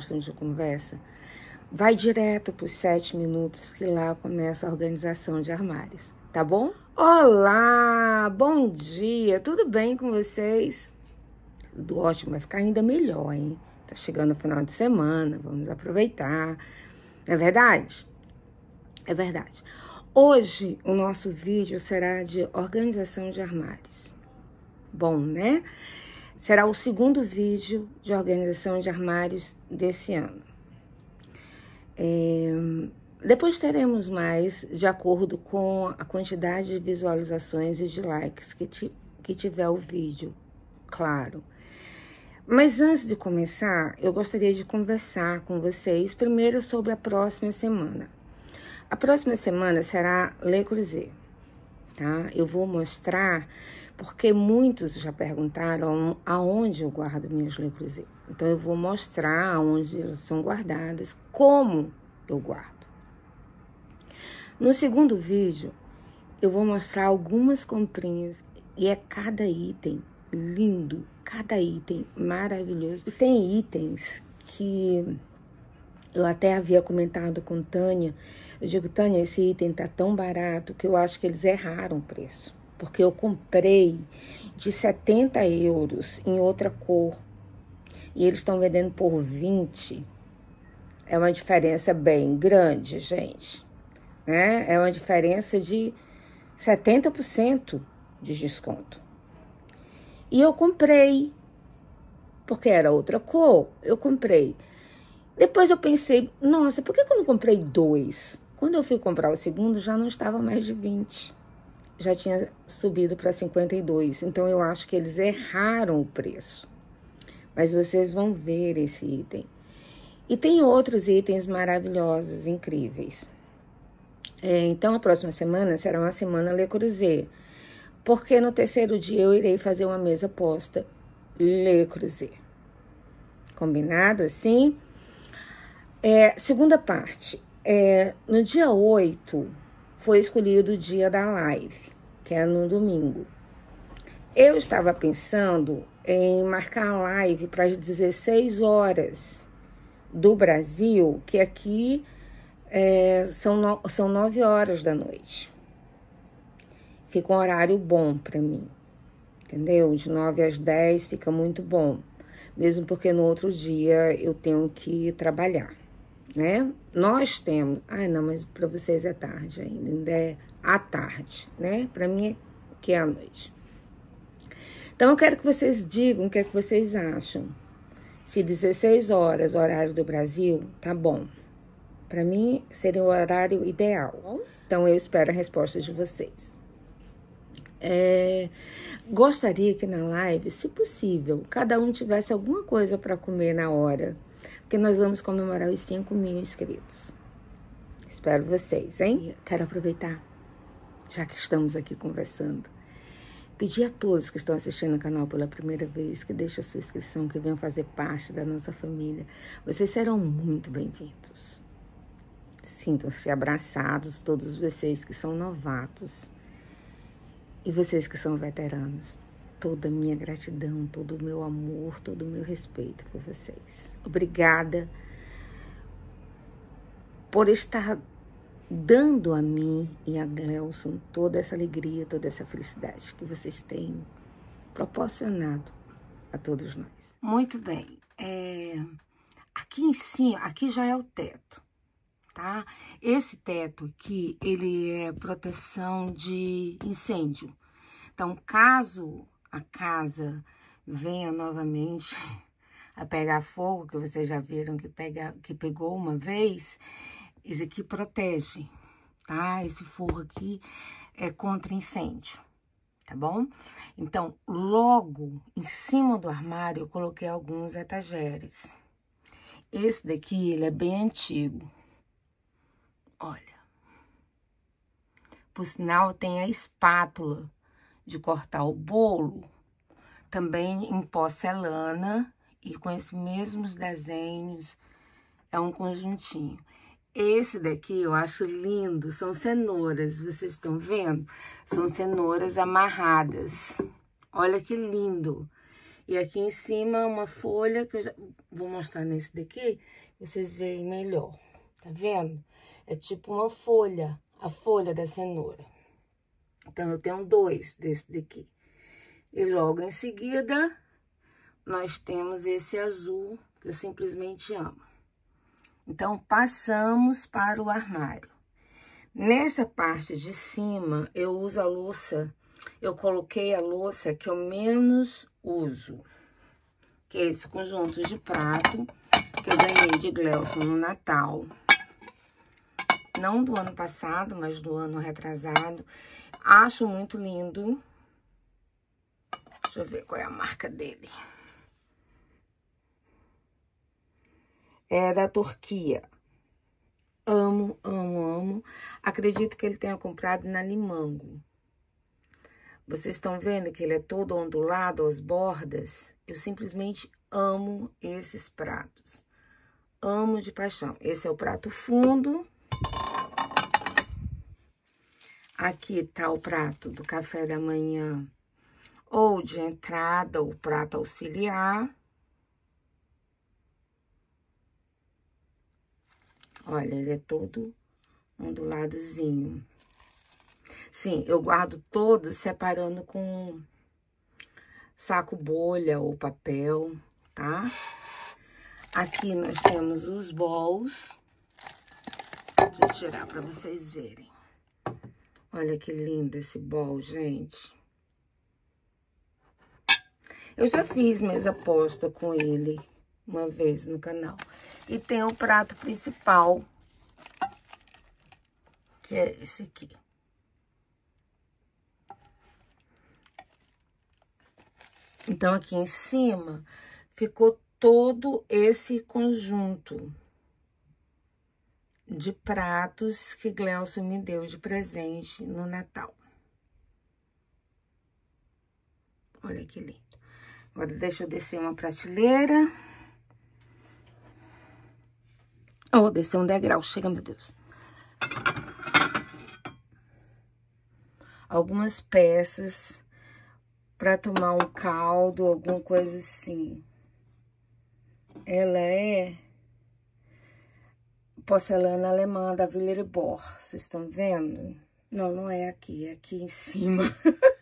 gostam de conversa, vai direto para os sete minutos que lá começa a organização de armários, tá bom? Olá, bom dia, tudo bem com vocês? Tudo ótimo, vai ficar ainda melhor, hein? Tá chegando o final de semana, vamos aproveitar. É verdade? É verdade. Hoje o nosso vídeo será de organização de armários. Bom, né? Será o segundo vídeo de organização de armários desse ano. É, depois teremos mais de acordo com a quantidade de visualizações e de likes que, que tiver o vídeo, claro. Mas antes de começar, eu gostaria de conversar com vocês primeiro sobre a próxima semana. A próxima semana será Le Creuset, tá? Eu vou mostrar, porque muitos já perguntaram aonde eu guardo minhas Le Creuset. Então, eu vou mostrar aonde elas são guardadas, como eu guardo. No segundo vídeo, eu vou mostrar algumas comprinhas e é cada item lindo, cada item maravilhoso. E tem itens que eu até havia comentado com Tânia. Eu digo, Tânia, esse item tá tão barato que eu acho que eles erraram o preço. Porque eu comprei de 70 euros em outra cor. E eles estão vendendo por 20. É uma diferença bem grande, gente. Né? É uma diferença de 70% de desconto. E eu comprei, porque era outra cor, eu comprei. Depois eu pensei, nossa, por que, eu não comprei dois? Quando eu fui comprar o segundo, já não estava mais de 20. Já tinha subido para 52. Então eu acho que eles erraram o preço. Mas vocês vão ver esse item. E tem outros itens maravilhosos, incríveis. É, então a próxima semana será uma semana Le Creuset porque no terceiro dia eu irei fazer uma mesa posta Le Creuset. Combinado assim? É, segunda parte. É, no dia 8 foi escolhido o dia da live, que é no domingo. Eu estava pensando em marcar a live para as 16 horas do Brasil, que aqui é, são, no, são 9 horas da noite fica um horário bom para mim, entendeu? De 9 às 10 fica muito bom, mesmo porque no outro dia eu tenho que trabalhar, né? Nós temos, ai não, mas para vocês é tarde ainda, ainda é à tarde, né? Para mim é que é à noite. Então eu quero que vocês digam o que é que vocês acham. Se 16 horas, horário do Brasil, tá bom. Para mim seria o horário ideal. Então eu espero a resposta de vocês. É, gostaria que na live, se possível, cada um tivesse alguma coisa para comer na hora, porque nós vamos comemorar os 5 mil inscritos. Espero vocês, hein? Quero aproveitar, já que estamos aqui conversando, pedir a todos que estão assistindo o canal pela primeira vez que deixem a sua inscrição, que venham fazer parte da nossa família. Vocês serão muito bem-vindos. Sintam-se abraçados, todos vocês que são novatos e vocês que são veteranos, toda a minha gratidão, todo o meu amor, todo o meu respeito por vocês. Obrigada por estar dando a mim e a Gleuson toda essa alegria, toda essa felicidade que vocês têm proporcionado a todos nós. Muito bem. É, aqui em cima, aqui já é o teto tá? Esse teto aqui, ele é proteção de incêndio. Então, caso a casa venha novamente a pegar fogo, que vocês já viram que, pega, que pegou uma vez, isso aqui protege, tá? Esse forro aqui é contra incêndio, tá bom? Então, logo em cima do armário, eu coloquei alguns etageres. Esse daqui, ele é bem antigo, Olha. Por sinal, tem a espátula de cortar o bolo, também em porcelana e com esses mesmos desenhos. É um conjuntinho. Esse daqui eu acho lindo, são cenouras, vocês estão vendo? São cenouras amarradas. Olha que lindo. E aqui em cima uma folha que eu já vou mostrar nesse daqui, vocês veem melhor. Tá vendo? É tipo uma folha, a folha da cenoura. Então, eu tenho dois desse daqui. E logo em seguida, nós temos esse azul, que eu simplesmente amo. Então, passamos para o armário. Nessa parte de cima, eu uso a louça, eu coloquei a louça que eu menos uso, que é esse conjunto de prato, que eu ganhei de Gleuson no Natal. Não do ano passado, mas do ano retrasado. Acho muito lindo. Deixa eu ver qual é a marca dele. É da Turquia. Amo, amo, amo. Acredito que ele tenha comprado na Limango. Vocês estão vendo que ele é todo ondulado, as bordas? Eu simplesmente amo esses pratos. Amo de paixão. Esse é o prato fundo. Aqui tá o prato do café da manhã ou de entrada, o prato auxiliar. Olha, ele é todo onduladozinho. Sim, eu guardo todos separando com saco bolha ou papel, tá? Aqui nós temos os bols. Deixa eu tirar para vocês verem. Olha que lindo esse bol, gente. Eu já fiz mesa posta com ele uma vez no canal. E tem o prato principal, que é esse aqui. Então, aqui em cima ficou todo esse conjunto de pratos que Gleuson me deu de presente no Natal. Olha que lindo. Agora, deixa eu descer uma prateleira. Oh, descer um degrau. Chega, meu Deus. Algumas peças para tomar um caldo, alguma coisa assim. Ela é porcelana alemã da Villerbor. Vocês estão vendo? Não, não é aqui, é aqui em cima.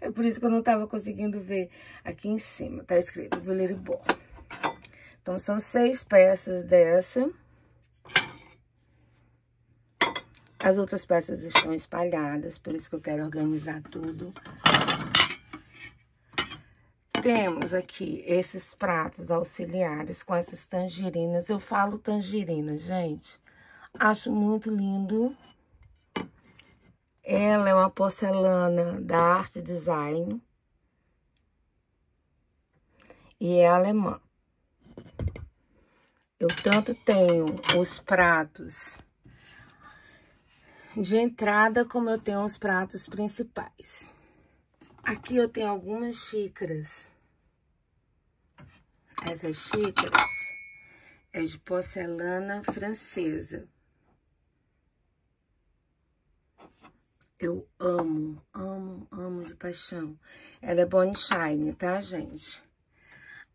É por isso que eu não tava conseguindo ver aqui em cima. Tá escrito Villerbon. Então, são seis peças dessa. As outras peças estão espalhadas, por isso que eu quero organizar tudo. Temos aqui esses pratos auxiliares com essas tangerinas. Eu falo tangerina, gente. Acho muito lindo. Ela é uma porcelana da Arte Design. E é alemã. Eu tanto tenho os pratos de entrada, como eu tenho os pratos principais. Aqui eu tenho algumas xícaras. Essas xícaras é de porcelana francesa. Eu amo, amo, amo de paixão. Ela é Bonnie Shine, tá, gente?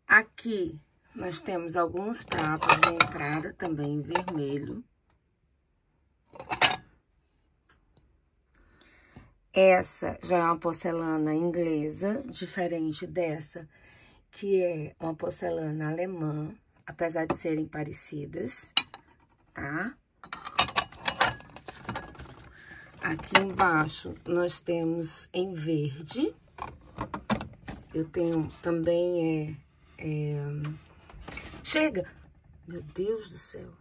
Aqui nós temos alguns pratos de entrada também em vermelho. Essa já é uma porcelana inglesa, diferente dessa, que é uma porcelana alemã, apesar de serem parecidas, tá? Aqui embaixo nós temos em verde. Eu tenho também é, é... Chega! Meu Deus do céu.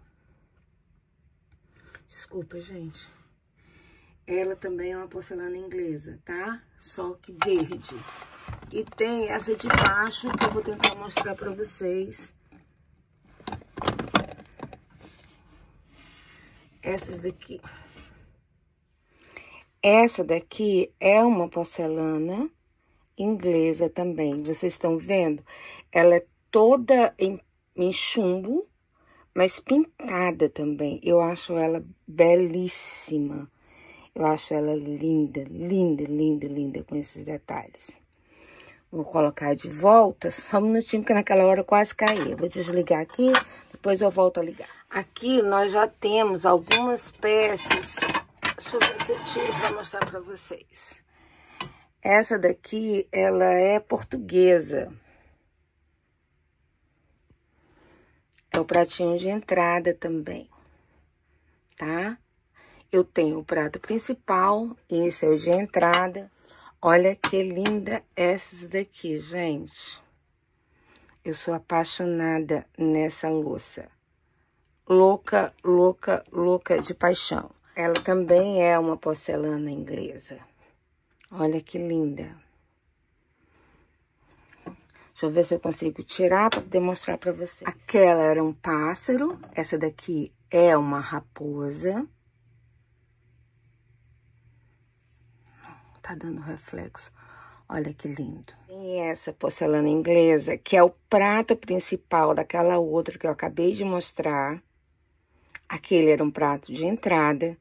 Desculpa, gente. Ela também é uma porcelana inglesa, tá? Só que verde. E tem essa de baixo que eu vou tentar mostrar pra vocês. Essas daqui. Essa daqui é uma porcelana inglesa também. Vocês estão vendo? Ela é toda em, em chumbo, mas pintada também. Eu acho ela belíssima. Eu acho ela linda, linda, linda, linda com esses detalhes. Vou colocar de volta, só um minutinho, porque naquela hora eu quase caí. Vou desligar aqui, depois eu volto a ligar. Aqui nós já temos algumas peças. Deixa eu ver se eu tiro para mostrar para vocês. Essa daqui, ela é portuguesa. É o pratinho de entrada também, tá? Eu tenho o prato principal, esse é o de entrada. Olha que linda essas daqui, gente. Eu sou apaixonada nessa louça. Louca, louca, louca de paixão. Ela também é uma porcelana inglesa. Olha que linda. Deixa eu ver se eu consigo tirar para poder mostrar para vocês. Aquela era um pássaro, essa daqui é uma raposa. Tá dando reflexo. Olha que lindo. Tem essa porcelana inglesa, que é o prato principal daquela outra que eu acabei de mostrar. Aquele era um prato de entrada.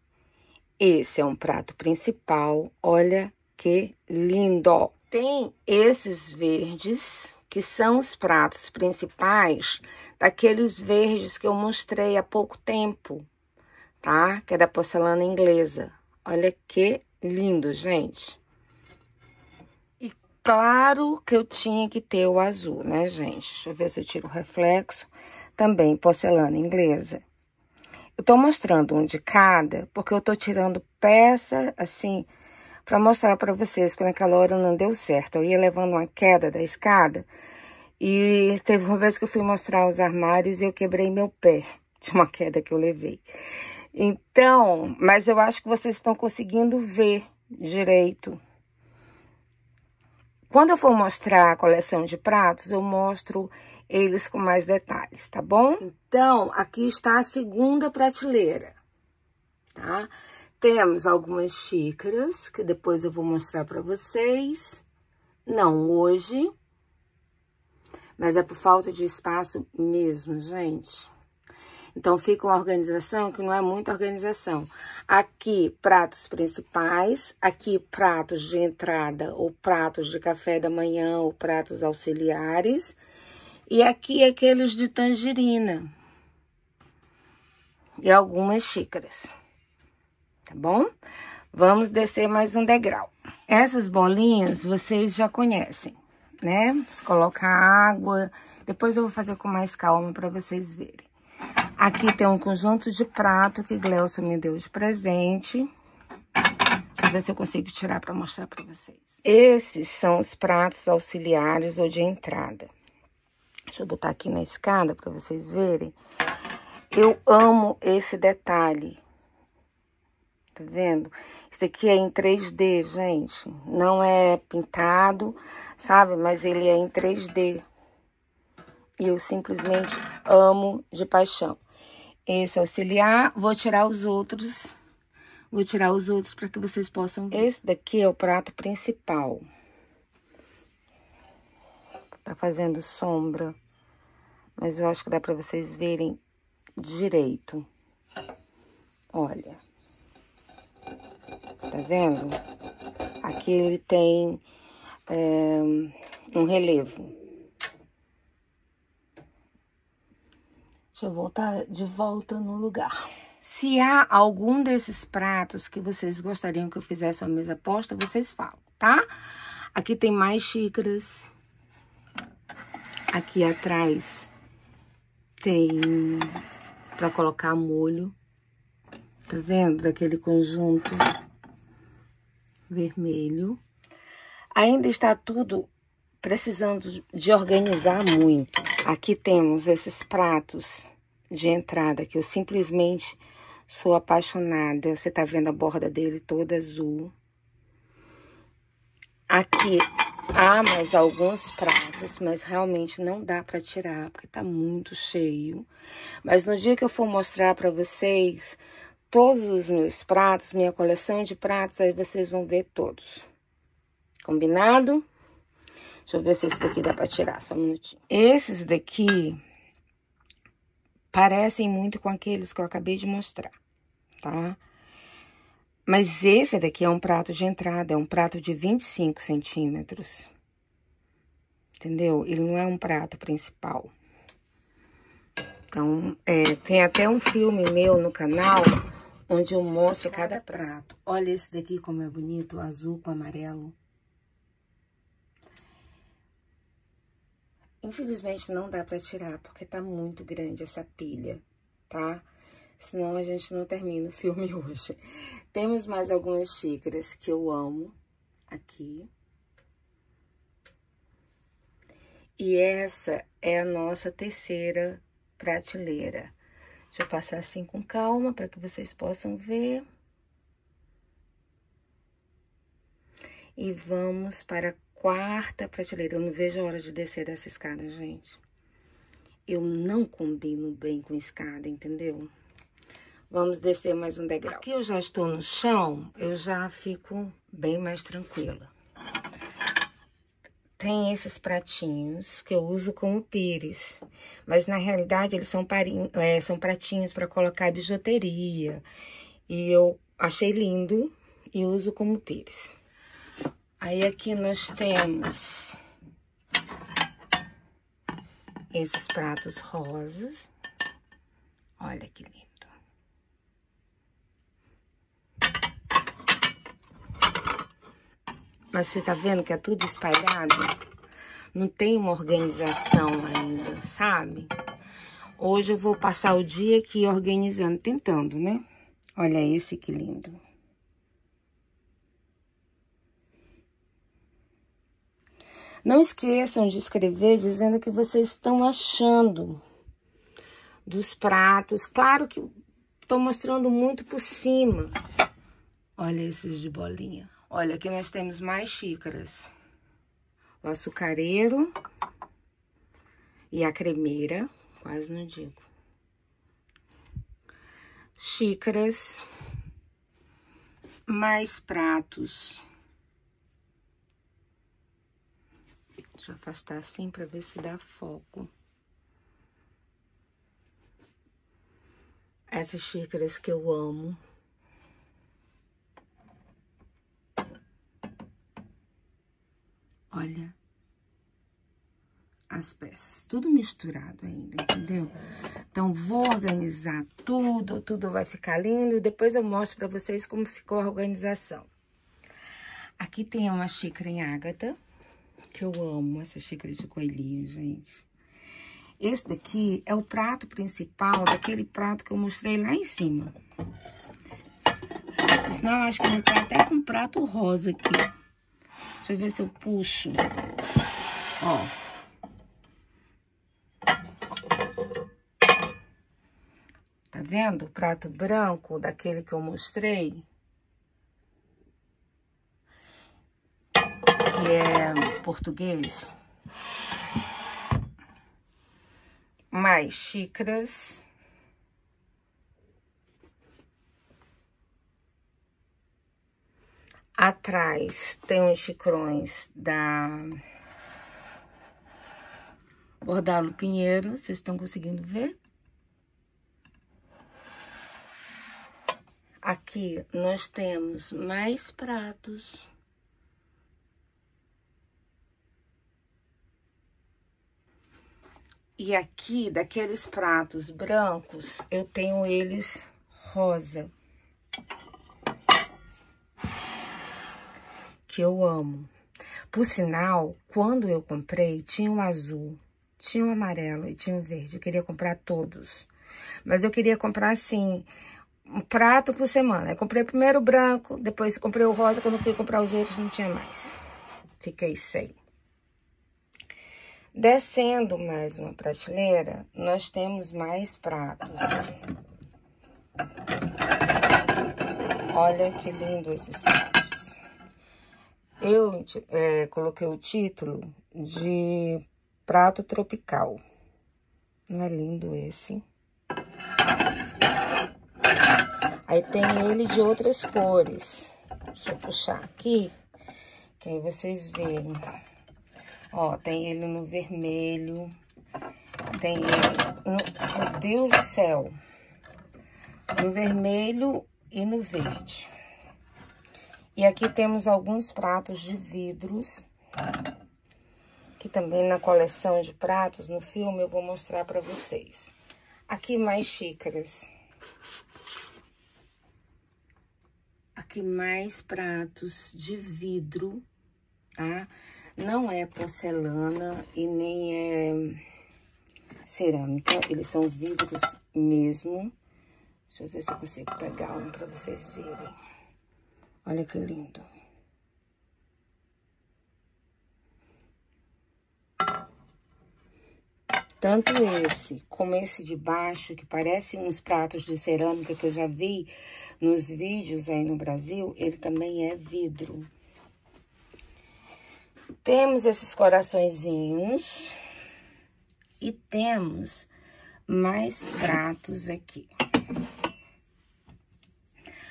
Esse é um prato principal. Olha que lindo. Tem esses verdes, que são os pratos principais daqueles verdes que eu mostrei há pouco tempo, tá? Que é da porcelana inglesa. Olha que lindo, gente. Claro que eu tinha que ter o azul, né, gente? Deixa eu ver se eu tiro o reflexo. Também porcelana inglesa. Eu tô mostrando um de cada, porque eu tô tirando peça, assim, para mostrar para vocês que naquela hora não deu certo. Eu ia levando uma queda da escada e teve uma vez que eu fui mostrar os armários e eu quebrei meu pé de uma queda que eu levei. Então, mas eu acho que vocês estão conseguindo ver direito quando eu for mostrar a coleção de pratos, eu mostro eles com mais detalhes, tá bom? Então, aqui está a segunda prateleira, tá? Temos algumas xícaras, que depois eu vou mostrar para vocês. Não hoje, mas é por falta de espaço mesmo, gente. Então, fica uma organização que não é muita organização. Aqui, pratos principais, aqui, pratos de entrada ou pratos de café da manhã ou pratos auxiliares. E aqui, aqueles de tangerina. E algumas xícaras. Tá bom? Vamos descer mais um degrau. Essas bolinhas vocês já conhecem, né? Você coloca água. Depois eu vou fazer com mais calma para vocês verem. Aqui tem um conjunto de prato que Gleuson me deu de presente. Deixa eu ver se eu consigo tirar para mostrar para vocês. Esses são os pratos auxiliares ou de entrada. Deixa eu botar aqui na escada para vocês verem. Eu amo esse detalhe. Tá vendo? Isso aqui é em 3D, gente. Não é pintado, sabe? Mas ele é em 3D. E eu simplesmente amo de paixão. Esse auxiliar, vou tirar os outros. Vou tirar os outros para que vocês possam ver. Esse daqui é o prato principal. Tá fazendo sombra. Mas eu acho que dá para vocês verem direito. Olha. Tá vendo? Aqui ele tem é, um relevo. Deixa eu voltar de volta no lugar. Se há algum desses pratos que vocês gostariam que eu fizesse uma mesa posta, vocês falam, tá? Aqui tem mais xícaras. Aqui atrás tem para colocar molho. Tá vendo? Daquele conjunto vermelho. Ainda está tudo precisando de organizar muito. Aqui temos esses pratos de entrada que eu simplesmente sou apaixonada. Você tá vendo a borda dele toda azul. Aqui há mais alguns pratos, mas realmente não dá para tirar, porque tá muito cheio. Mas no dia que eu for mostrar para vocês todos os meus pratos, minha coleção de pratos, aí vocês vão ver todos. Combinado? Deixa eu ver se esse daqui dá pra tirar, só um minutinho. Esses daqui parecem muito com aqueles que eu acabei de mostrar, tá? Mas esse daqui é um prato de entrada, é um prato de 25 centímetros. entendeu? Ele não é um prato principal. Então, é, tem até um filme meu no canal, onde eu mostro cada prato. Olha esse daqui como é bonito, azul com amarelo. Infelizmente não dá pra tirar, porque tá muito grande essa pilha, tá? Senão a gente não termina o filme hoje. Temos mais algumas xícaras que eu amo aqui. E essa é a nossa terceira prateleira. Deixa eu passar assim com calma para que vocês possam ver. E vamos para a quarta prateleira. Eu não vejo a hora de descer dessa escada, gente. Eu não combino bem com escada, entendeu? Vamos descer mais um degrau. Aqui eu já estou no chão, eu já fico bem mais tranquila. Tem esses pratinhos que eu uso como pires, mas na realidade eles são, parinho, é, são pratinhos para colocar bijuteria. E eu achei lindo e uso como pires. Aí aqui nós temos esses pratos rosas. Olha que lindo. Mas você tá vendo que é tudo espalhado? Não tem uma organização ainda, sabe? Hoje eu vou passar o dia aqui organizando, tentando, né? Olha esse que lindo. Não esqueçam de escrever dizendo o que vocês estão achando dos pratos. Claro que estou mostrando muito por cima. Olha esses de bolinha. Olha, aqui nós temos mais xícaras. O açucareiro e a cremeira, quase não digo. Xícaras, mais pratos. Deixa eu afastar assim para ver se dá foco. Essas xícaras que eu amo. Olha as peças, tudo misturado ainda, entendeu? Então, vou organizar tudo, tudo vai ficar lindo. Depois eu mostro para vocês como ficou a organização. Aqui tem uma xícara em ágata que eu amo essa xícara de coelhinho, gente. Esse daqui é o prato principal daquele prato que eu mostrei lá em cima. Senão, acho que ele tá até com prato rosa aqui. Deixa eu ver se eu puxo. Ó. Tá vendo o prato branco daquele que eu mostrei? que é português. Mais xícaras. Atrás tem uns xicrões da Bordalo Pinheiro, vocês estão conseguindo ver? Aqui nós temos mais pratos. E aqui, daqueles pratos brancos, eu tenho eles rosa. Que eu amo. Por sinal, quando eu comprei, tinha um azul, tinha um amarelo e tinha um verde. Eu queria comprar todos. Mas eu queria comprar, assim, um prato por semana. Eu comprei primeiro o branco, depois comprei o rosa. Quando fui comprar os outros, não tinha mais. Fiquei sem. Descendo mais uma prateleira, nós temos mais pratos. Olha que lindo esses pratos. Eu é, coloquei o título de prato tropical. Não é lindo esse? Aí tem ele de outras cores. Deixa eu puxar aqui, que aí vocês veem. Ó, tem ele no vermelho. Tem ele no... Meu Deus do céu! No vermelho e no verde. E aqui temos alguns pratos de vidros. Aqui também na coleção de pratos, no filme, eu vou mostrar pra vocês. Aqui mais xícaras. Aqui mais pratos de vidro, tá? Não é porcelana e nem é cerâmica, eles são vidros mesmo. Deixa eu ver se eu consigo pegar um pra vocês verem. Olha que lindo. Tanto esse como esse de baixo, que parecem uns pratos de cerâmica que eu já vi nos vídeos aí no Brasil, ele também é vidro. Temos esses coraçõezinhos e temos mais pratos aqui.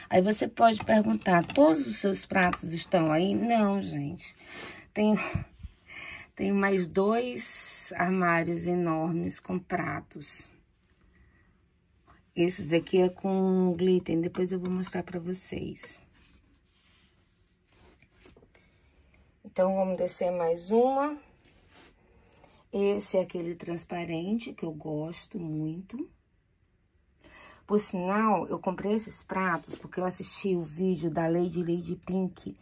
Aí você pode perguntar, todos os seus pratos estão aí? Não, gente. Tem, tem mais dois armários enormes com pratos. Esses daqui é com glitter, depois eu vou mostrar pra vocês. Então, vamos descer mais uma. Esse é aquele transparente que eu gosto muito. Por sinal, eu comprei esses pratos porque eu assisti o vídeo da Lady Lady Pink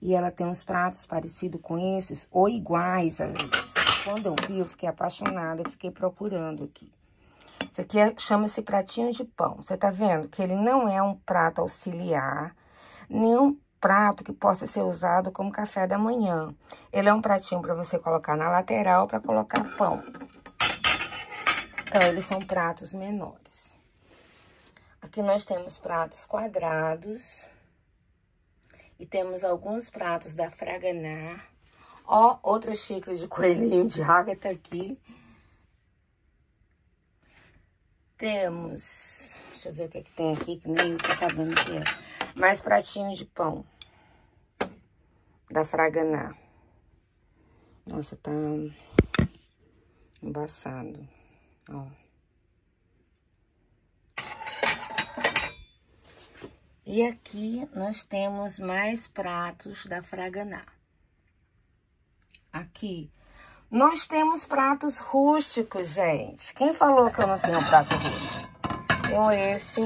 e ela tem uns pratos parecidos com esses, ou iguais às vezes. Quando eu vi, eu fiquei apaixonada, eu fiquei procurando aqui. Isso aqui é, chama-se pratinho de pão. Você tá vendo que ele não é um prato auxiliar, nem um prato que possa ser usado como café da manhã. Ele é um pratinho para você colocar na lateral para colocar pão. Então, eles são pratos menores. Aqui nós temos pratos quadrados. E temos alguns pratos da Fraganar. Ó, outra xícara de coelhinho de água tá aqui. Temos... Deixa eu ver o que, é que tem aqui, que nem tô sabendo o que é. Mais pratinho de pão. Da Fraganar. Nossa, tá embaçado. Ó. E aqui nós temos mais pratos da Fraganá. Aqui. Nós temos pratos rústicos, gente. Quem falou que eu não tenho prato rústico? Tenho esse.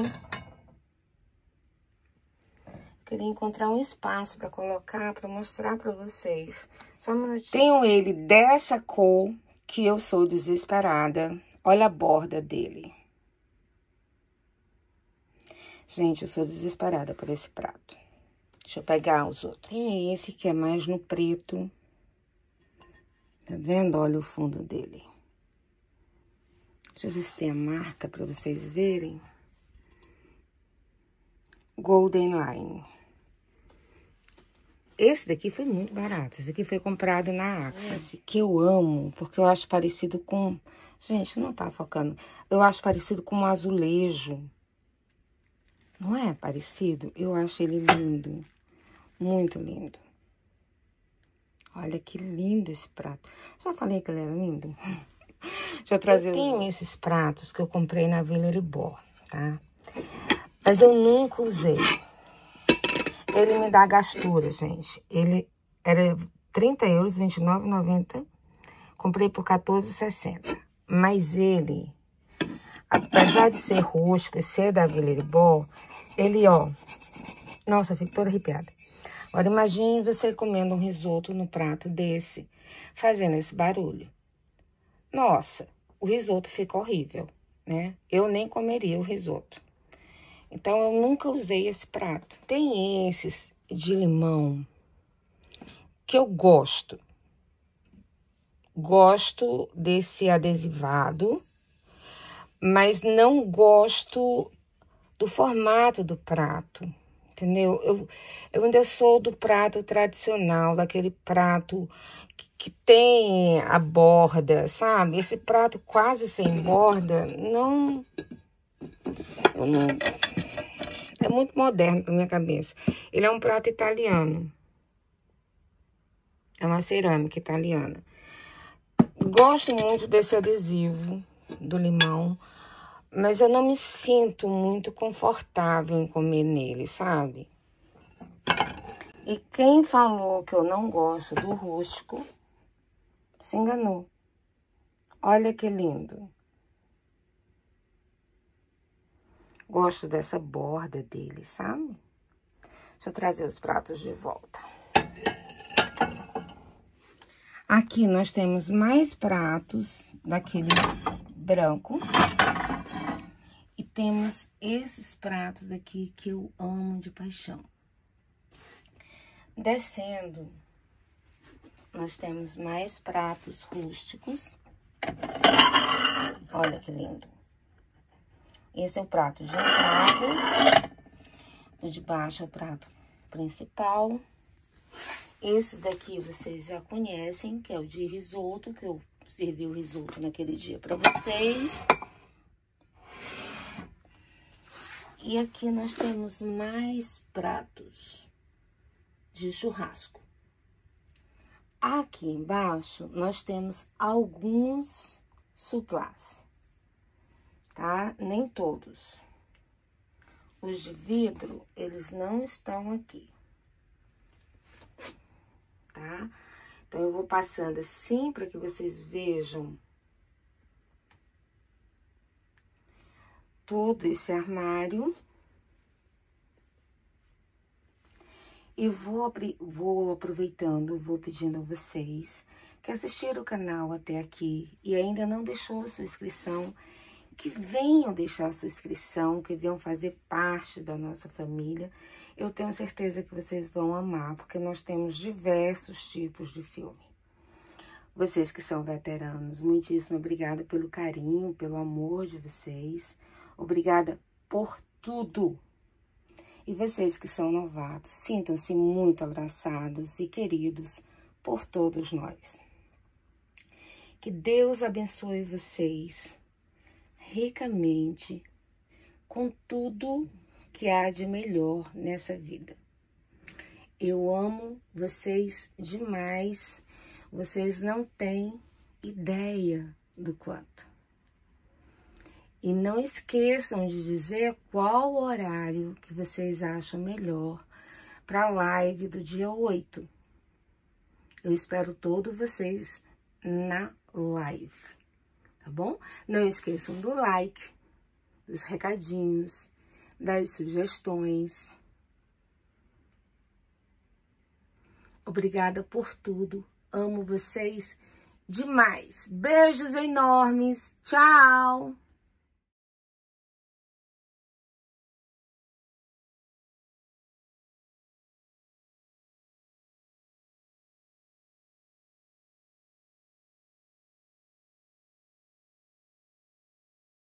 Queria encontrar um espaço para colocar, para mostrar para vocês. Só um minutinho. Tenho ele dessa cor, que eu sou desesperada. Olha a borda dele. Gente, eu sou desesperada por esse prato. Deixa eu pegar os outros. Tem esse que é mais no preto. Tá vendo? Olha o fundo dele. Deixa eu ver se tem a marca para vocês verem. Golden Line. Esse daqui foi muito barato. Esse aqui foi comprado na Action. Esse que eu amo, porque eu acho parecido com... Gente, não tá focando. Eu acho parecido com um azulejo. Não é parecido? Eu acho ele lindo. Muito lindo. Olha que lindo esse prato. Já falei que ele era lindo? Deixa eu trazer... Eu tenho esses pratos que eu comprei na Vila Eribó, tá? Mas eu nunca usei. Ele me dá gastura, gente. Ele era 30 euros, R$29,90. Comprei por R$14,60. Mas ele apesar de ser rosco e ser da Vila Eribó, ele, ó... Nossa, eu fico toda arrepiada. Agora, imagine você comendo um risoto no prato desse, fazendo esse barulho. Nossa, o risoto fica horrível, né? Eu nem comeria o risoto. Então, eu nunca usei esse prato. Tem esses de limão que eu gosto. Gosto desse adesivado mas não gosto do formato do prato, entendeu? Eu, eu ainda sou do prato tradicional, daquele prato que, que tem a borda, sabe? Esse prato quase sem borda, não... Eu não... É muito moderno pra minha cabeça. Ele é um prato italiano. É uma cerâmica italiana. Gosto muito desse adesivo do limão, mas eu não me sinto muito confortável em comer nele, sabe? E quem falou que eu não gosto do rústico, Se enganou. Olha que lindo. Gosto dessa borda dele, sabe? Deixa eu trazer os pratos de volta. Aqui nós temos mais pratos daquele branco. E temos esses pratos aqui que eu amo de paixão. Descendo, nós temos mais pratos rústicos. Olha que lindo. Esse é o prato de entrada. O de baixo é o prato principal. Esse daqui vocês já conhecem, que é o de risoto, que eu servi o risoto naquele dia para vocês. E aqui nós temos mais pratos de churrasco. Aqui embaixo, nós temos alguns suplás, tá? Nem todos. Os de vidro, eles não estão aqui, tá? Então, eu vou passando assim para que vocês vejam todo esse armário. E vou, vou aproveitando, vou pedindo a vocês que assistiram o canal até aqui e ainda não deixou sua inscrição, que venham deixar sua inscrição, que venham fazer parte da nossa família. Eu tenho certeza que vocês vão amar, porque nós temos diversos tipos de filme. Vocês que são veteranos, muitíssimo obrigada pelo carinho, pelo amor de vocês. Obrigada por tudo e vocês que são novatos, sintam-se muito abraçados e queridos por todos nós. Que Deus abençoe vocês ricamente com tudo que há de melhor nessa vida. Eu amo vocês demais, vocês não têm ideia do quanto. E não esqueçam de dizer qual horário que vocês acham melhor para a live do dia 8. Eu espero todos vocês na live, tá bom? Não esqueçam do like, dos recadinhos, das sugestões. Obrigada por tudo. Amo vocês demais. Beijos enormes. Tchau!